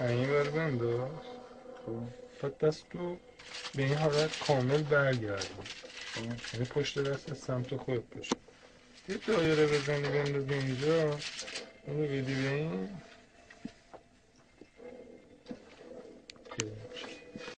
این بر بنداز خب. بعد دست تو به این حالت کامل برگردی خب. یعنی پشت دست از سمت خود باشه. یه دایره بزنی بنداز اینجا. اون رو بدی به این. خب.